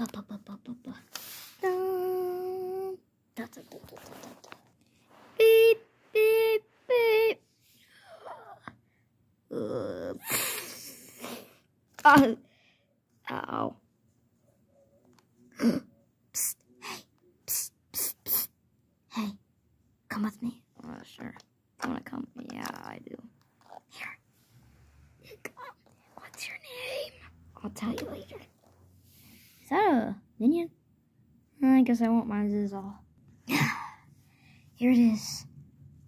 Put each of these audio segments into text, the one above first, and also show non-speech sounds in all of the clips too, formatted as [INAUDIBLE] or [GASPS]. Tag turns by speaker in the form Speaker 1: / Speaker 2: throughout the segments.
Speaker 1: Ba ba ba ba ba ba. Dun. Da, da, da, da, da, da, da. Beep beep beep. Uh, uh, ow. Psst, hey, psst, psst, psst. Hey, come with me. Oh, sure. I want to come. Yeah, I do. Here. Here, come. What's your name? I'll tell you later. Is that a minion? I guess I won't mind all. Here it is.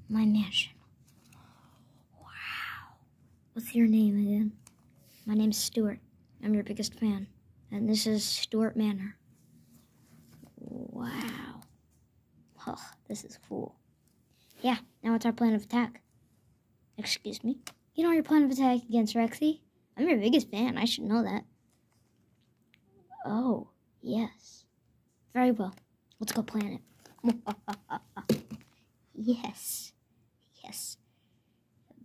Speaker 1: My mansion. Wow. What's your name again? My name's Stuart. I'm your biggest fan. And this is Stuart Manor. Wow. Oh, this is cool. Yeah, now what's our plan of attack? Excuse me? You know your plan of attack against Rexy? I'm your biggest fan. I should know that. Oh, yes. Very well. Let's go plan it. [LAUGHS] yes. Yes.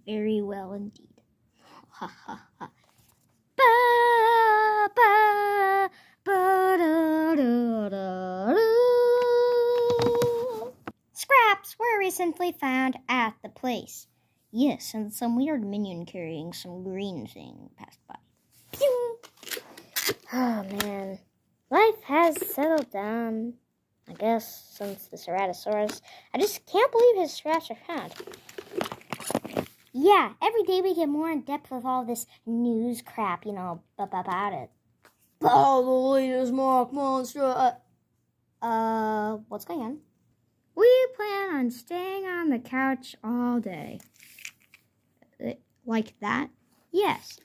Speaker 1: Very well indeed. Ha ha ha. Scraps were recently found at the place. Yes, and some weird minion carrying some green thing passed by. Pew! Oh man. Life has settled down. I guess since the Ceratosaurus. I just can't believe his scraps are found. Yeah, every day we get more in depth with all this news crap, you know, about it. Oh, the latest mock monster. Uh, uh, what's going on? We plan on staying on the couch all day. Uh, Like that? Yes.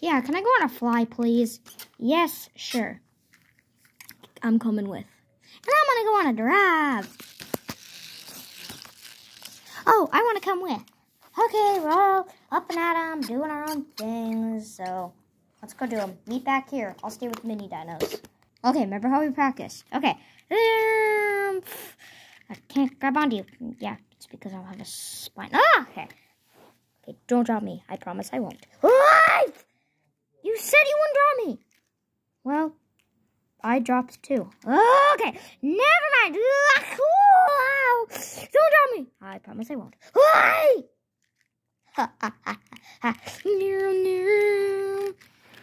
Speaker 1: Yeah, can I go on a fly, please? Yes, sure. I'm coming with. And I'm gonna go on a drive. Oh, I wanna come with. Okay, we're all up and at 'em, doing our own things, so let's go do 'em. Meet back here. I'll stay with mini dinos. Okay, remember how we practiced? Okay. Um, I can't grab onto you. Yeah, it's because I don't have a spine. Ah, okay. Okay, don't drop me. I promise I won't. What? You said you wouldn't drop me. Well, I dropped too. Okay, never mind. Don't drop me. I promise I won't.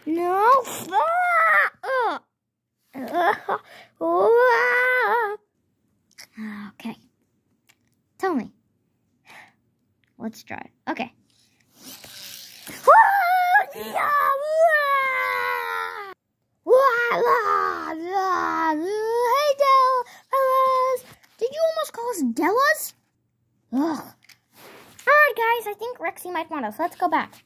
Speaker 1: No, no. No. Okay. Tell me. Let's try. Okay. Hey, Dellas. Did you almost call us Dellas? Ugh. Alright, guys, I think Rexy might want us. Let's go back.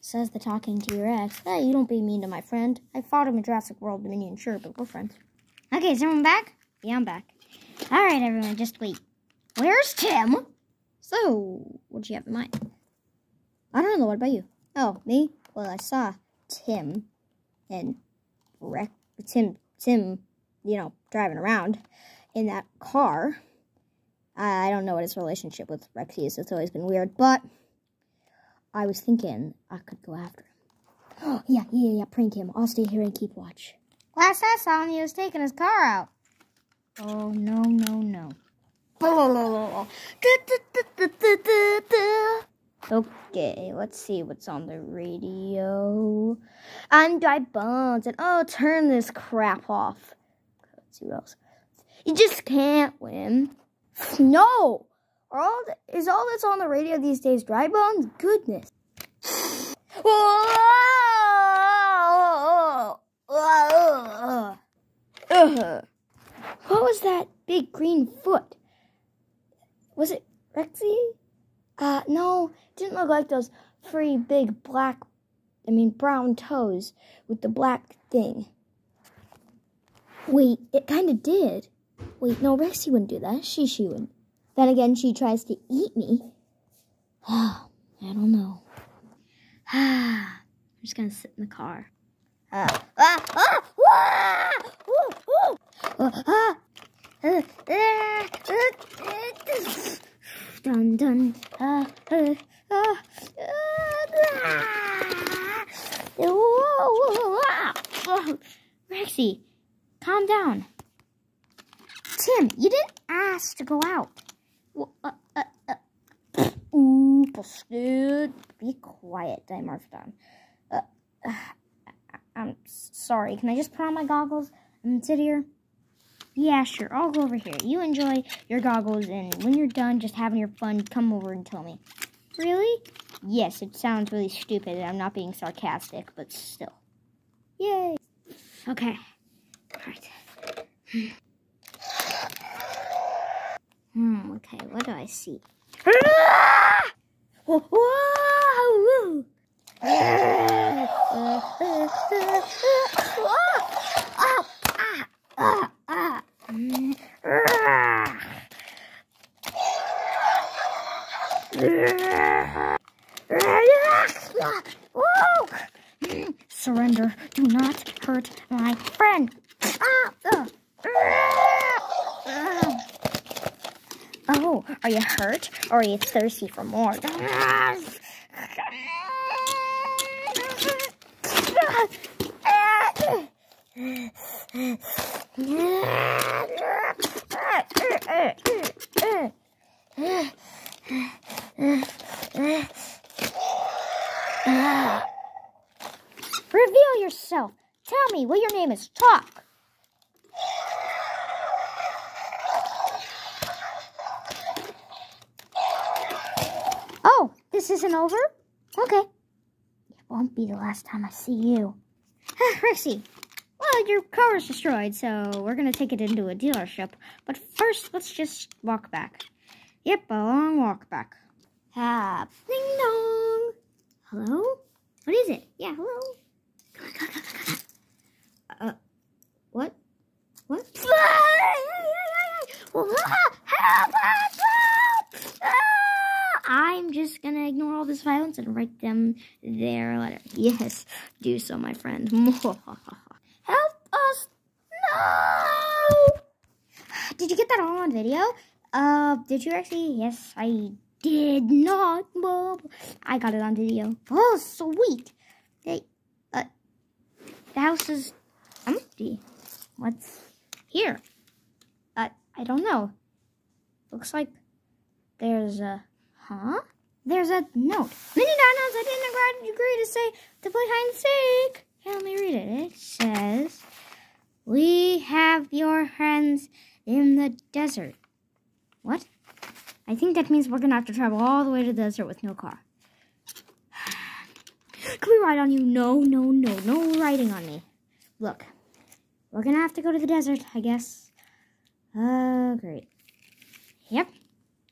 Speaker 1: Says the talking T-Rex. Hey, you don't be mean to my friend. I fought him in Jurassic World Dominion, sure, but we're friends. Okay, is everyone back? Yeah, I'm back. Alright, everyone, just wait. Where's Tim? So, what'd you have in mind? I don't know. What about you? Oh, me? Well, I saw Tim and Rex, Tim, Tim, you know, driving around in that car. I don't know what his relationship with Rexy is. It's always been weird, but I was thinking I could go after him. [GASPS] Oh, yeah, yeah, yeah, prank him. I'll stay here and keep watch. Last I saw him, he was taking his car out. Oh, no, no, no. Okay, let's see what's on the radio. I'm Dry bones and oh, turn this crap off. Let's see what else. You just can't win. No, all the, is all that's on the radio these days dry bones? Goodness. [SIGHS] What was that big green foot? Was it Rexy? Uh, no, didn't look like those three big black, I mean brown toes with the black thing. Wait, it kind of did. Wait, no, Rexy wouldn't do that. She, she would. Then again, she tries to eat me. I don't know. I'm just gonna sit in the car. Ah, ah, ah, ah, woo. Ah, ah. Uh, uh, uh, dun dun. Uh, uh, uh, uh, Whoa, whoa. Rexy, calm down. Tim, you didn't ask to go out. Well, uh, uh, uh. Ooh, busted. Be quiet, Dimorphodon. Uh, uh, I'm sorry. Can I just put on my goggles and sit here? Yeah, sure. I'll go over here. You enjoy your goggles, and when you're done just having your fun, come over and tell me. Really? Yes, it sounds really stupid, and I'm not being sarcastic, but still. Yay! Okay. Alright. Hmm, hmm okay, what do I see? Ah! Whoa! Whoa! Ah! Ah! Surrender. Do not hurt my friend. Oh, are you hurt or are you thirsty for more? Reveal yourself. Tell me what your name is. Talk. Oh, this isn't over? Okay. It won't be the last time I see you. Ah, Rexy, well, your car is destroyed, so we're going to take it into a dealership. But first, let's just walk back. Yep, a long walk back. Ah, ding dong. Hello? What is it? Yeah, hello? Come on, come on, come on, Uh, what? What? [LAUGHS] I'm just gonna ignore all this violence and write them their letter. Yes, do so, my friend. [LAUGHS] Help us! No! Did you get that all on video? Uh, did you actually? Yes, I did not. Bob. I got it on video. Oh, sweet. Hey, uh, the house is empty. What's here? Uh, I don't know. Looks like there's a, huh? There's a note. Mini dinos, I didn't agree to say to play hide and seek. Let me read it. It says, we have your friends in the desert. What? I think that means we're going to have to travel all the way to the desert with no car. [SIGHS] Can we ride on you? No, no, no. No riding on me. Look, we're going to have to go to the desert, I guess. Oh, great. Yep.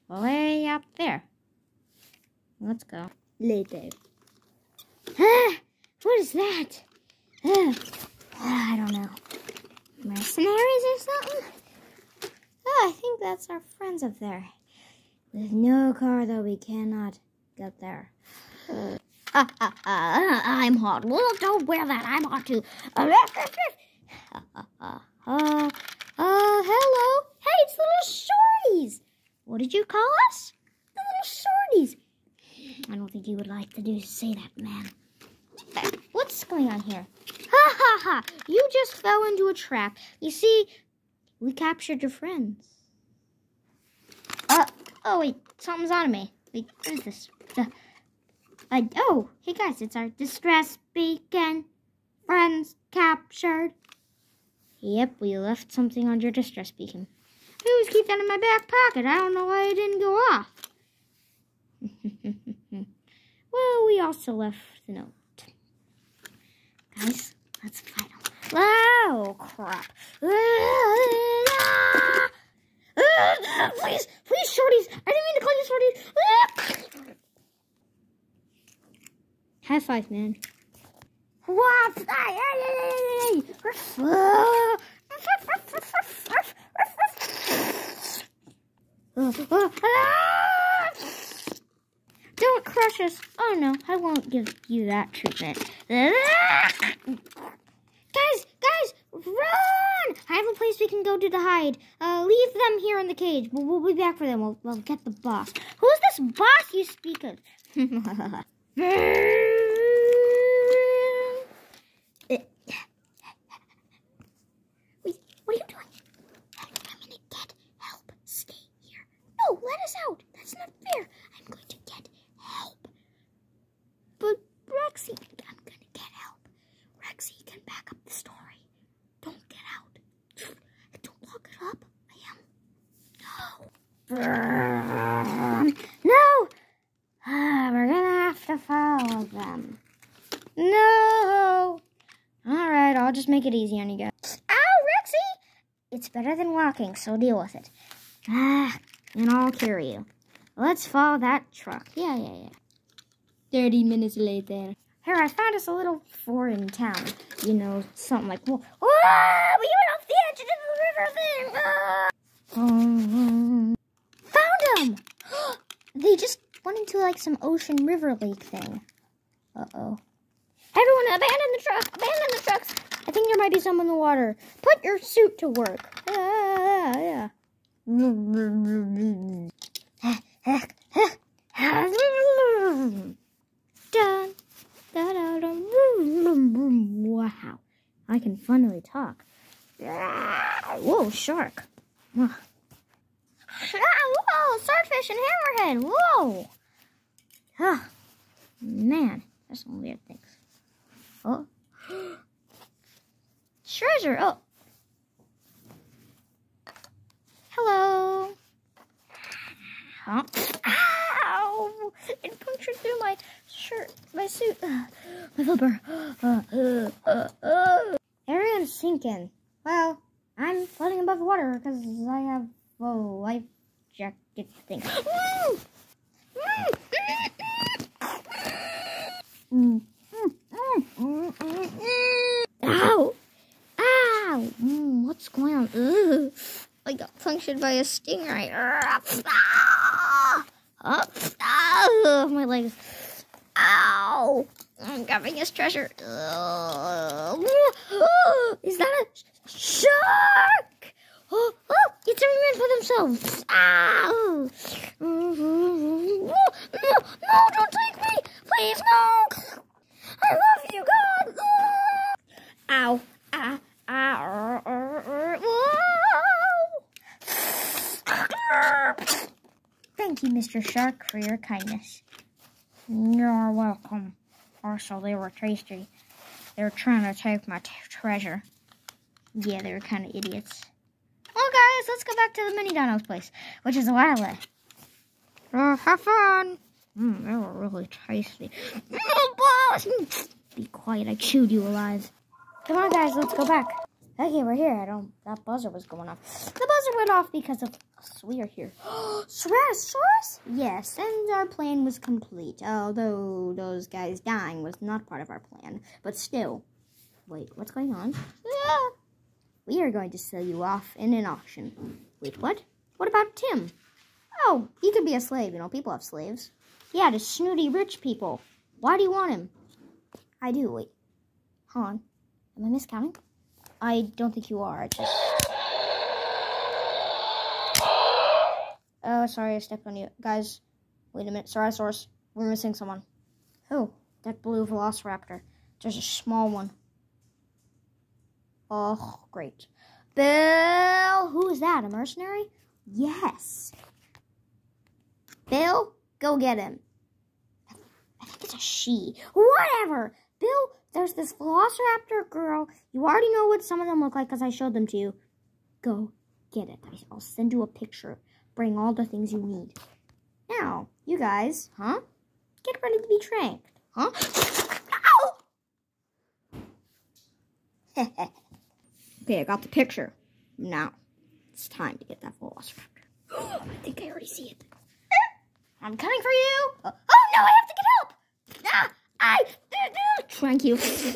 Speaker 1: Way up there. Let's go. Later. Ah, [GASPS] what is that? Ah, [SIGHS] I don't know. Mercenaries or something? I think that's our friends up there. With no car, though, we cannot get there. [LAUGHS] Uh, uh, uh, I'm hot. Well, don't wear that. I'm hot too. Uh, uh, uh, uh, hello. Hey, it's little shorties. What did you call us? The little shorties. I don't think you would like to do say that, man. [LAUGHS] What's going on here? Ha ha ha! You just fell into a trap. You see, we captured your friends. Uh, oh wait, something's on me. Wait, what is this? Oh, hey guys, it's our distress beacon. Friends captured. Yep, we left something on your distress beacon. I always keep that in my back pocket. I don't know why it didn't go off. [LAUGHS] well, we also left the note. Guys, let's fight them. Oh, crap. [LAUGHS] [LAUGHS] Please, please, shorties. I didn't mean to call you shorties. [LAUGHS] High five, man. What? [LAUGHS] Don't crush us. Oh no, I won't give you that treatment. Guys, guys, Run! I have a place we can go to to hide. Uh, leave them here in the cage. We'll, we'll be back for them. We'll, we'll get the boss. Who's this boss you speak of? Wait, [LAUGHS] what are you doing? I'm gonna get help. Stay here. No, let us out. Walking, so deal with it. Ah, and I'll carry you. Let's follow that truck. Yeah, yeah, yeah. 30 minutes later. Here, I found us a little foreign town. You know, something like, ah, we went off the edge into the river thing. Ah. Um, found them! [GASPS] they just went into like some ocean river lake thing. Uh-oh. Everyone abandon the truck! Abandon the trucks! I think there might be some in the water. Put your suit to work. Wow. I can finally talk. Whoa, shark. Whoa, swordfish and hammerhead. Whoa. Ah, man, that's some weird things. Oh. [GASPS] Treasure. Oh. Hello. Huh? Ow! It punctured through my shirt, my suit, uh, [SIGHS] my flipper. [GASPS] Uh, uh, uh, uh. Everyone's sinking. Well, I'm floating above the water because I have a life jacket thing. Mm. Ow! Ow! Mm, what's going on? Ugh. I got punctured by a stingray. Ah! my legs. Ow! I'm grabbing his treasure. Ugh. Is that a shark? Oh, oh, it's everyone for themselves. Ow! No, no, don't take me. Please, no. I love you, God. Ow. Ah, ah, Thank you, Mr. Shark, for your kindness. You're welcome. Also, they were tasty. They were trying to take my treasure. Yeah, they were kind of idiots. Well, guys, let's go back to the Mini Dino's place, which is a while away. Uh, have fun. Mm, they were really tasty. [LAUGHS] Be quiet, I chewed you alive. Come on, guys, let's go back. Okay, we're here. I don't. That buzzer was going off. The buzzer went off because of us. We are here. Ceratosaurus? Yes, and our plan was complete. Although those guys dying was not part of our plan, but still. Wait, what's going on? Ah! We are going to sell you off in an auction. Wait, what? What about Tim? Oh, he could be a slave. You know, people have slaves. Yeah, to snooty rich people. Why do you want him? I do. Wait. Hold on. Am I miscounting? I don't think you are. Just... Oh, sorry, I stepped on you. Guys, wait a minute. Ceratosaurus, we're missing someone. Who? That blue velociraptor. There's a small one. Oh, great. Bill! Who is that? A mercenary? Yes. Bill, go get him. I think it's a she. Whatever. Bill, there's this Velociraptor girl. You already know what some of them look like because I showed them to you. Go get it. I'll send you a picture. Bring all the things you need. Now, you guys, huh? Get ready to be tranked, huh? [LAUGHS] Okay, I got the picture. Now, it's time to get that Velociraptor. [GASPS] I think I already see it. [LAUGHS] I'm coming for you. Oh, no, I have to get help. Ah, I Thank you. hey,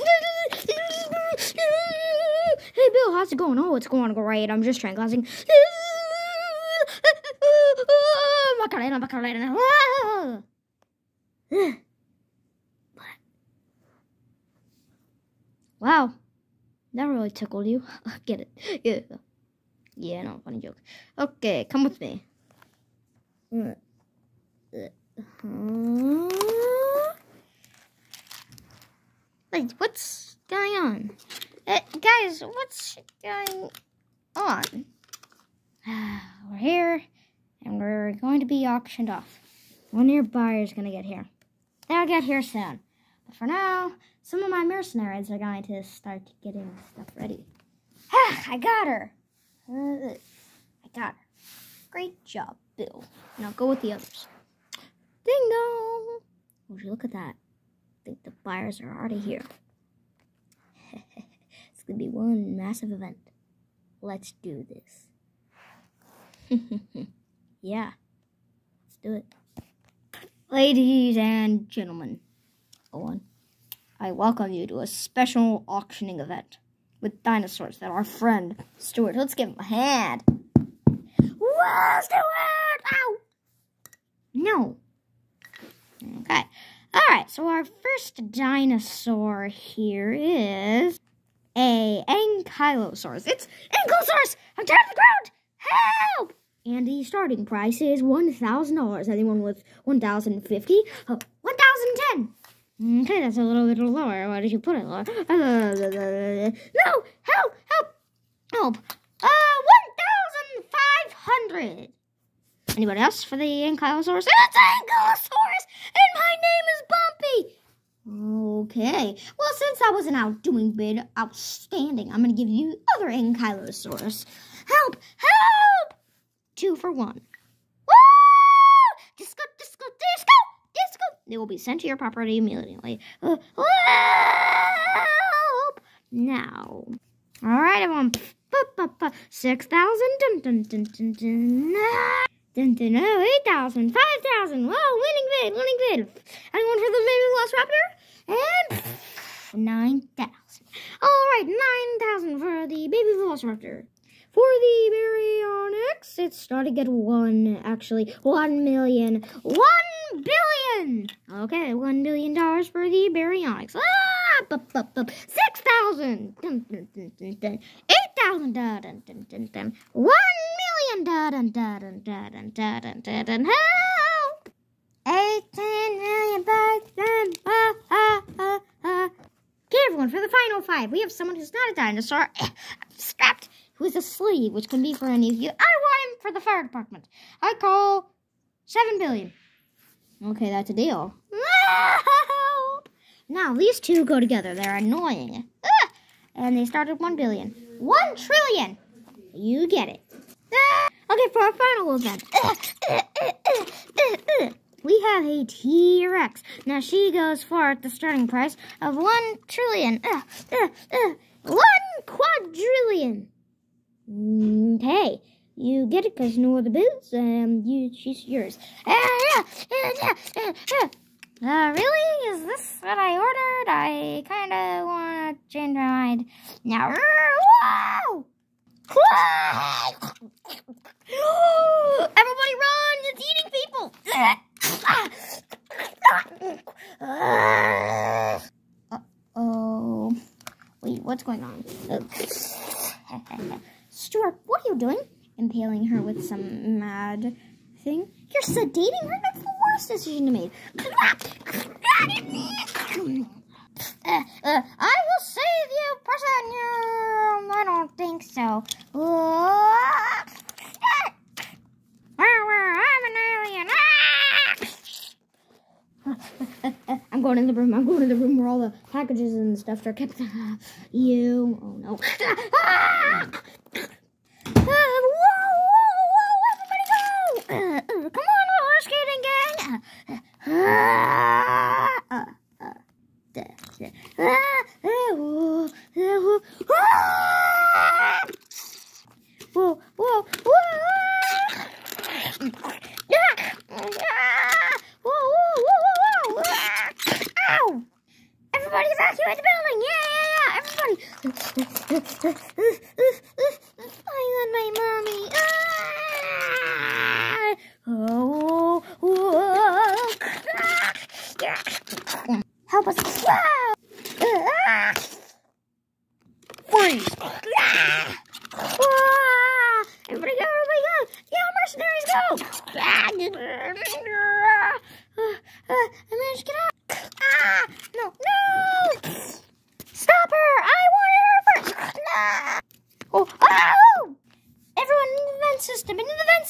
Speaker 1: Bill, how's it going? Oh, it's going great. I'm just tranquilizing. Macarena, Macarena. Wow. That really tickled you. [LAUGHS] Get it. Yeah. Yeah, no, funny joke. Okay, come with me. Uh, uh, Wait, what's going on? Uh, guys, what's going on? [SIGHS] we're here, and we're going to be auctioned off. One of your buyers going to get here. They'll get here soon. But for now, some of my mercenaries are going to start getting stuff ready. Ah, [SIGHS] I got her. Uh, I got her. Great job, Bill. Now go with the others. Ding dong. Would you look at that? Think the buyers are already here. [LAUGHS] it's to be one massive event. Let's do this. [LAUGHS] yeah, let's do it. Ladies and gentlemen, on. I welcome you to a special auctioning event with dinosaurs that our friend Stuart. Let's give him a hand. Whoa, Stuart! Ow! No. Okay. All right. So our first dinosaur here is a Ankylosaurus. It's Ankylosaurus! I'm down to the ground! Help! And the starting price is $1,000. Anyone with 1050 oh, 1010 Okay, that's a little bit lower. Why did you put it lower? Uh, no! Help! Help! Help! Uh, 1,500! Anybody else for the Ankylosaurus? It's Ankylosaurus! And my name is Bumpy! Okay. Well, since I was an outdoing bid, outstanding, I'm going to give you other Ankylosaurus. Help! Help! Two for one. Woo! Disco, disco, disco, disco. They will be sent to your property immediately. Uh, help! Now. All right, everyone. 6,000. Dun, dun, dun, dun, dun. Dun, dun, oh, 8,000, 5,000. Whoa, winning bid, winning bid. Anyone [SIGHS] for the baby velociraptor? And 9,000. All right, 9,000 for the baby velociraptor. For the baryonyx, it's starting at one, actually, one million. One billion! Okay, one billion dollars for the baryonyx. Ah! Bup. Six thousand! Eight thousand! Dun, dun, and da dun da dun da dun da dun da dun! Eighteen million bucks and. Okay, everyone, for the final five, we have someone who's not a dinosaur, strapped, who is a sleeve, which can be for any of you. I want him for the fire department. I call seven billion. Okay, that's a deal. Now these two go together. They're annoying. And they start at one billion. One trillion. You get it. Okay, for our final event. we have a T-Rex. Now, she goes for at the starting price of one trillion. One quadrillion. Okay, you get it because no other bids. Um, you she's yours. Uh, really? Is this what I ordered? I kind of want to change my mind. Now, whoa! [LAUGHS] Everybody run! It's eating people! [LAUGHS] Uh-oh. Wait, what's going on? [LAUGHS] Stuart, what are you doing? Impaling her with some mad thing. You're sedating her? That's the worst decision to make. the room. I'm going to the room where all the packages and stuff are kept. you. Oh no. Ah! whoa, whoa, whoa, everybody go! Come on, roller skating gang! Ah! Ah!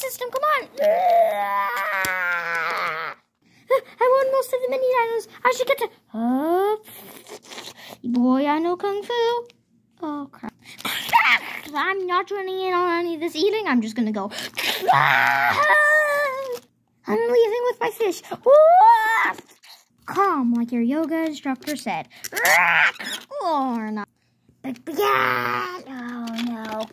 Speaker 1: System, come on! [LAUGHS] I won most of the mini dinos. I should get to. Oh, Boy, I know kung fu. Oh, crap. [LAUGHS] I'm not joining in on any of this eating. I'm just going to go. [LAUGHS] I'm leaving with my fish. Calm, like your yoga instructor said. Or not. But yeah, oh no.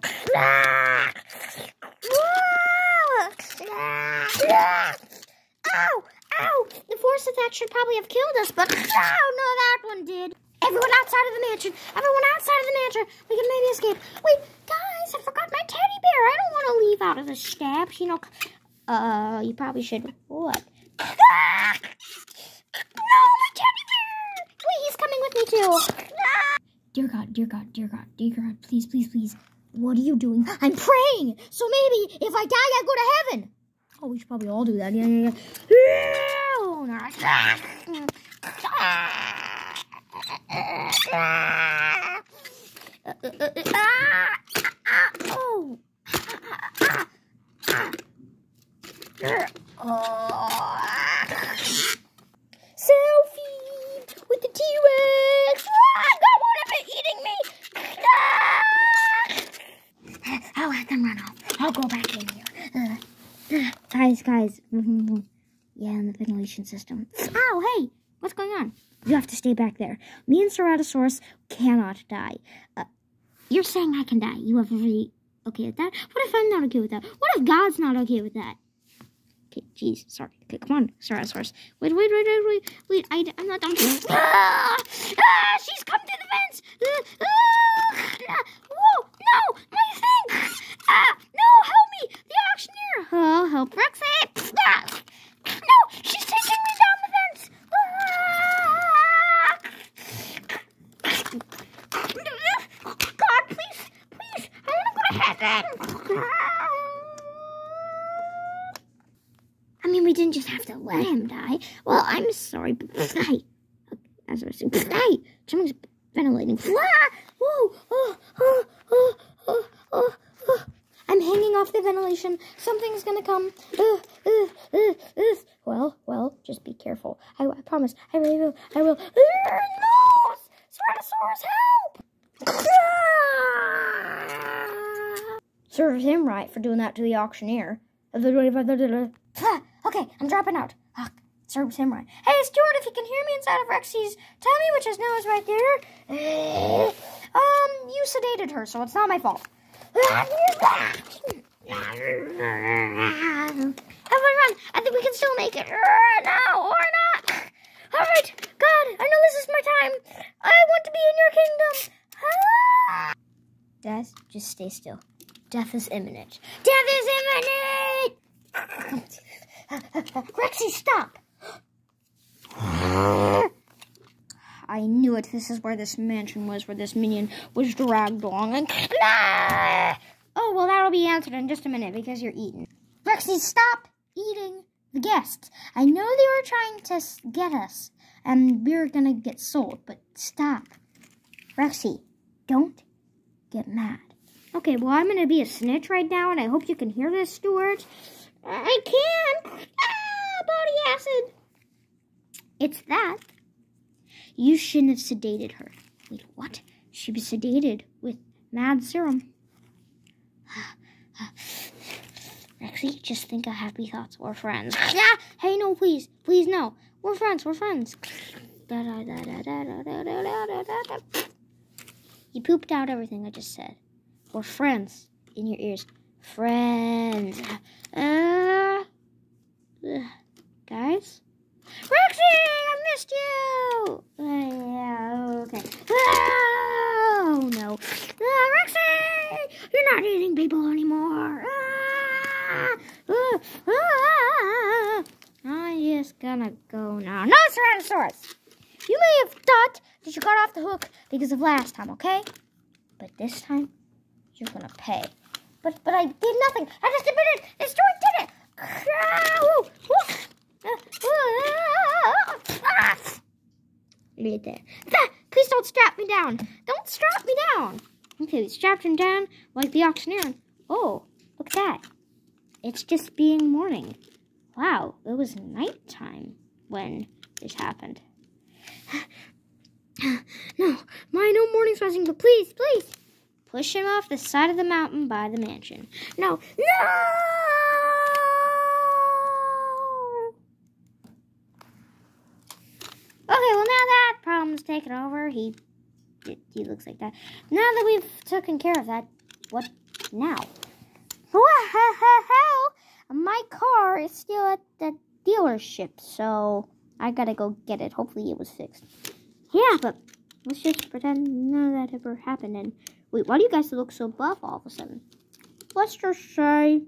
Speaker 1: Ow! Ow! The force of that should probably have killed us, but oh no, that one did. Everyone outside of the mansion. Everyone outside of the mansion. We can maybe escape. Wait, guys, I forgot my teddy bear. I don't want to leave out of the steps. You know, uh, you probably should. What? no, my teddy bear. Wait, he's coming with me too. Dear God, dear God, dear God, dear God, please, please, please. What are you doing? I'm praying. So maybe if I die, I go to heaven. Oh, we should probably all do that. Yeah, yeah, yeah. Oh, oh oh. Selfie with the T-Rex. Ah, God, what am I eating me? Oh, can run off. I'll go back in here. Uh, guys, guys. [LAUGHS] yeah, in the ventilation system. Ow, hey, what's going on? You have to stay back there. Me and Ceratosaurus cannot die. Uh, you're saying I can die. You have really okay with that? What if I'm not okay with that? What if God's not okay with that? Okay, jeez, sorry. Okay, come on, Ceratosaurus. Wait, wait, wait, wait, wait, wait. I, I'm not done. ah, ah, she's come to the fence. Ah, ah, whoa, no, thing. Ah, no, help me, the auctioneer. Oh, help, Rexy. Ah, no, she's taking me down the fence. Ah. God, please, please, I want to go to heaven. I mean, we didn't just have to let him die. Well, I'm sorry, but hey, as I was saying, hey, someone's ventilating. Ah, whoa, oh, oh, oh, oh. I'm hanging off the ventilation. Something's gonna come. Uh, uh, uh, uh. Well, well, just be careful. I, I promise. I really will. I will. Uh, no! Ceratosaurus, help! Ah! Serves him right for doing that to the auctioneer. [LAUGHS] Okay, I'm dropping out. Oh, serves him right. Hey, Stuart, if you can hear me inside of Rexy's tummy, which his nose right there. um, you sedated her, so it's not my fault. Everyone run. I think we can still make it. No, or not. All right. God, I know this is my time. I want to be in your kingdom. Ah. Guys, just stay still. Death is imminent. Death is imminent! [LAUGHS] Rexy, stop! [GASPS] [LAUGHS] I knew it. This is where this mansion was, where this minion was dragged along. And oh, well, that'll be answered in just a minute because you're eating. Rexy, stop eating the guests. I know they were trying to get us, and we are gonna get sold, but stop. Rexy, don't get mad. Okay, well, I'm gonna be a snitch right now, and I hope you can hear this, Stuart. I can. Ah, body acid. It's that. You shouldn't have sedated her. Wait, what? She was sedated with mad serum. Rexy, just think of happy thoughts. We're friends. Ah, hey, no, please. Please, no. We're friends. We're friends. You pooped out everything I just said. We're friends in your ears. Friends. Uh, uh, guys? Rexy, missed you! Uh, yeah, okay. Oh, no. Uh, Rexy, you're not eating people anymore. Ah, uh, ah, I'm just gonna go now. No, Ceratosaurus! You may have thought that you got off the hook because of last time, okay? But this time, you're gonna pay. But but I did nothing. I just admitted it. Stuart did it. Right there. Please don't strap me down. Don't strap me down. Okay, we strapped him down like the auctioneer. Oh, look at that. It's just being morning. Wow, it was nighttime when this happened. [GASPS] no, my no morning smashing, but please, please. Push him off the side of the mountain by the mansion. No, no! Okay, well now that problem's taken over, he he looks like that. Now that we've taken care of that, what now? [LAUGHS] My car is still at the dealership, so I gotta go get it. Hopefully it was fixed. Yeah, but let's just pretend none of that ever happened. And wait, why do you guys look so buff all of a sudden? Let's just say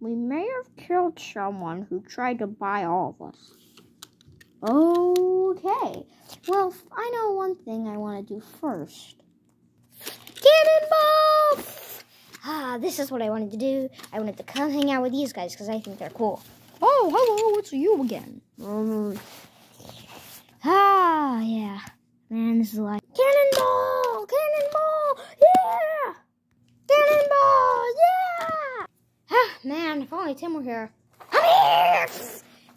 Speaker 1: we may have killed someone who tried to buy all of us. Okay. Well, I know one thing I want to do first. Cannonball! [SIGHS] Ah, this is what I wanted to do. I wanted to come hang out with these guys because I think they're cool. Oh, hello, it's you again. Um, ah, yeah. Man, this is like cannonball, cannonball, yeah, cannonball, yeah. Ah, man, if only Tim were here. Come here.